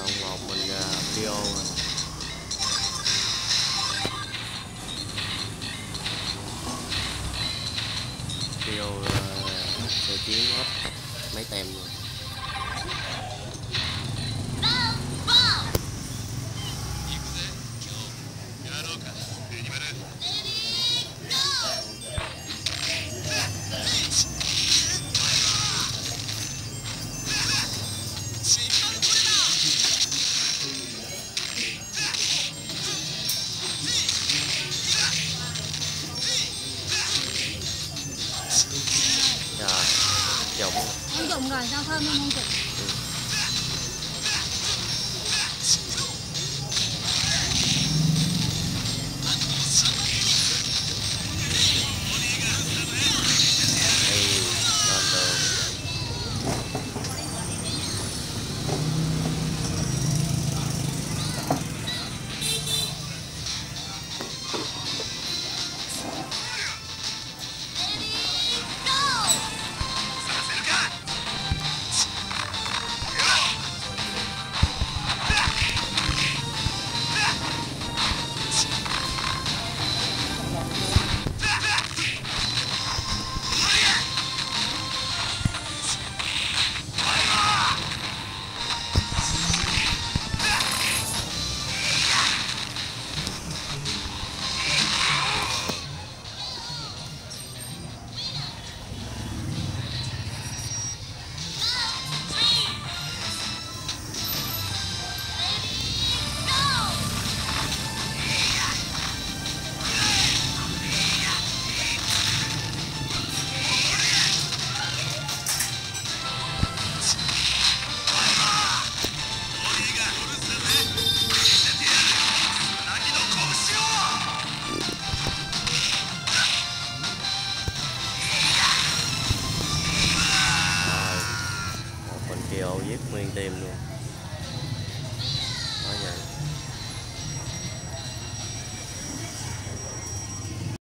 còn một mình PO rồi PO sẽ chiến hết mấy tem rồi 晚上他的那种酒。Giết nguyên tim luôn.